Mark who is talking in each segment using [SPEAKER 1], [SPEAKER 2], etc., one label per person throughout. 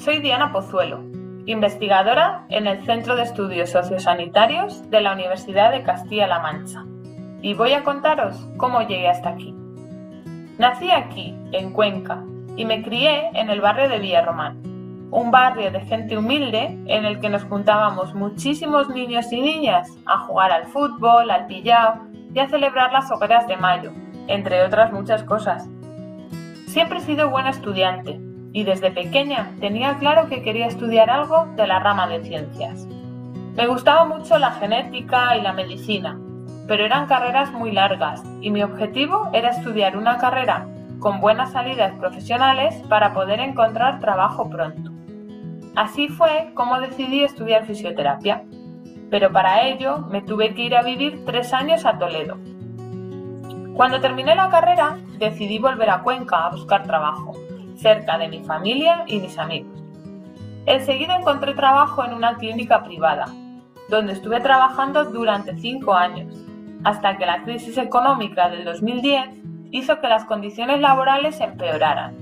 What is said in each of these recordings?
[SPEAKER 1] soy Diana Pozuelo, investigadora en el Centro de Estudios Sociosanitarios de la Universidad de Castilla-La Mancha, y voy a contaros cómo llegué hasta aquí. Nací aquí, en Cuenca, y me crié en el barrio de Villarromán, un barrio de gente humilde en el que nos juntábamos muchísimos niños y niñas a jugar al fútbol, al pillao y a celebrar las hogueras de mayo, entre otras muchas cosas. Siempre he sido buena estudiante y desde pequeña tenía claro que quería estudiar algo de la rama de ciencias. Me gustaba mucho la genética y la medicina, pero eran carreras muy largas y mi objetivo era estudiar una carrera con buenas salidas profesionales para poder encontrar trabajo pronto. Así fue como decidí estudiar fisioterapia, pero para ello me tuve que ir a vivir tres años a Toledo. Cuando terminé la carrera, decidí volver a Cuenca a buscar trabajo, cerca de mi familia y mis amigos. Enseguida encontré trabajo en una clínica privada, donde estuve trabajando durante cinco años, hasta que la crisis económica del 2010 hizo que las condiciones laborales empeoraran.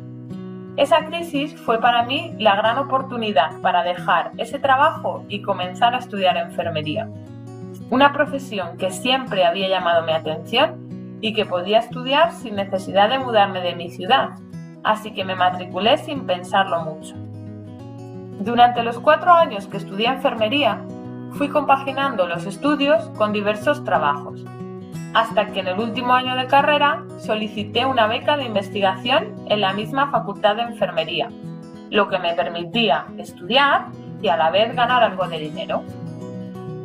[SPEAKER 1] Esa crisis fue para mí la gran oportunidad para dejar ese trabajo y comenzar a estudiar enfermería, una profesión que siempre había llamado mi atención y que podía estudiar sin necesidad de mudarme de mi ciudad, así que me matriculé sin pensarlo mucho. Durante los cuatro años que estudié enfermería, fui compaginando los estudios con diversos trabajos, hasta que en el último año de carrera solicité una beca de investigación en la misma Facultad de Enfermería, lo que me permitía estudiar y a la vez ganar algo de dinero.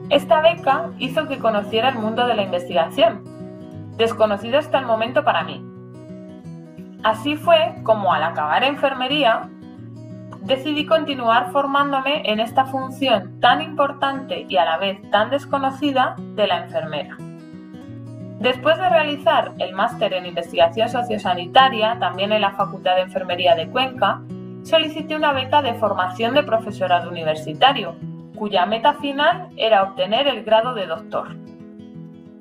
[SPEAKER 1] Esta beca hizo que conociera el mundo de la investigación, desconocido hasta el momento para mí. Así fue como al acabar enfermería decidí continuar formándome en esta función tan importante y a la vez tan desconocida de la enfermera. Después de realizar el máster en investigación sociosanitaria, también en la Facultad de Enfermería de Cuenca, solicité una beca de formación de profesorado universitario, cuya meta final era obtener el grado de doctor.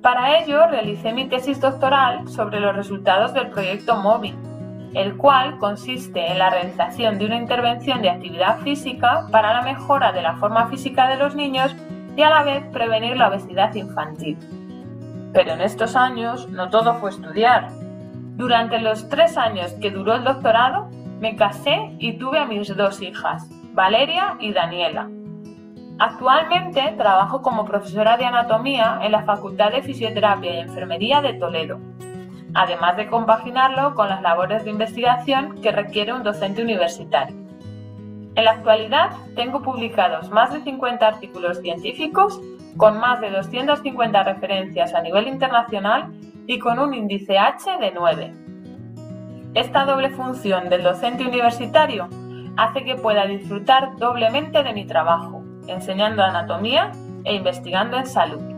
[SPEAKER 1] Para ello realicé mi tesis doctoral sobre los resultados del proyecto MOVI, el cual consiste en la realización de una intervención de actividad física para la mejora de la forma física de los niños y a la vez prevenir la obesidad infantil. Pero en estos años no todo fue estudiar. Durante los tres años que duró el doctorado, me casé y tuve a mis dos hijas, Valeria y Daniela. Actualmente trabajo como profesora de anatomía en la Facultad de Fisioterapia y Enfermería de Toledo además de compaginarlo con las labores de investigación que requiere un docente universitario. En la actualidad tengo publicados más de 50 artículos científicos con más de 250 referencias a nivel internacional y con un índice H de 9. Esta doble función del docente universitario hace que pueda disfrutar doblemente de mi trabajo, enseñando anatomía e investigando en salud.